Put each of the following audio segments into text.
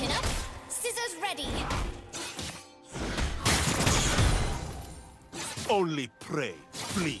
Chin up, scissors ready. Only pray, flee.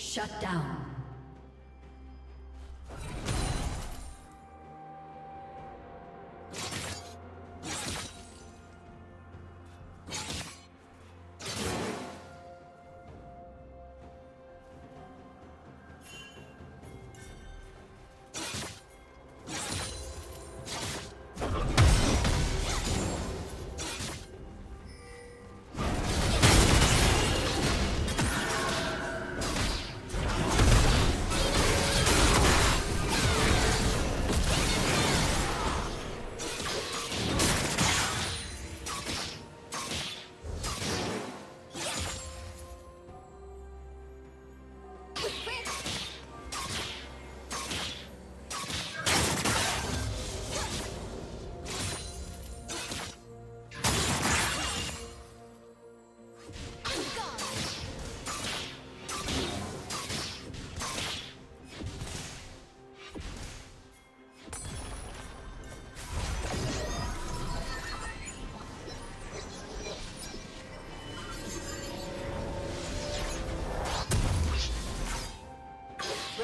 Shut down.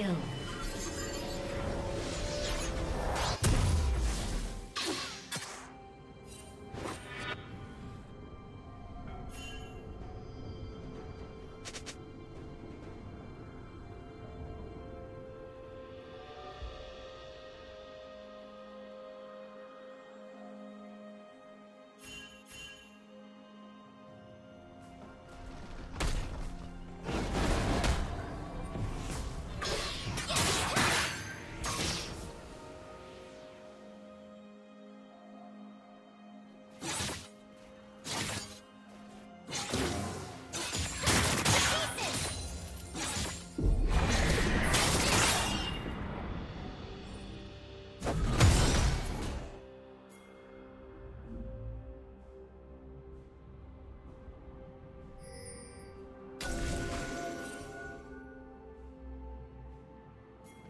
Kill.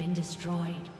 Been destroyed.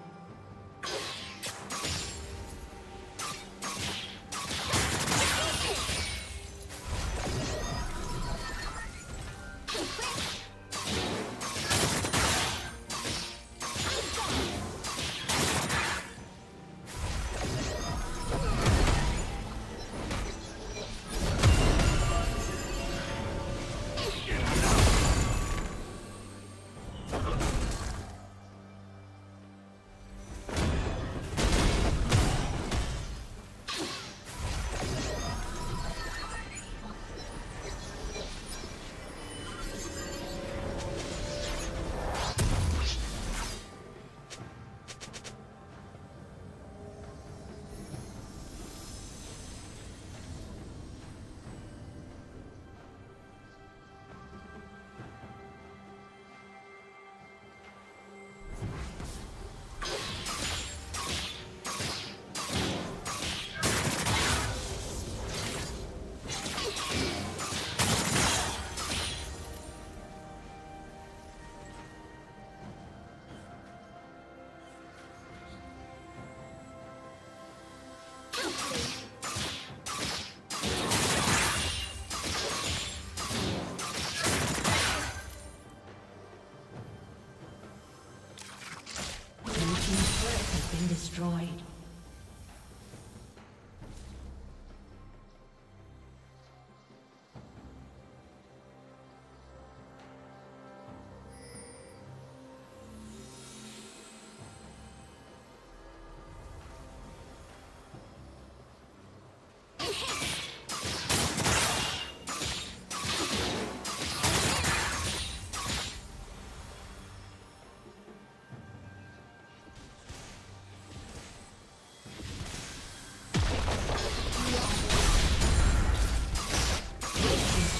destroyed. Blue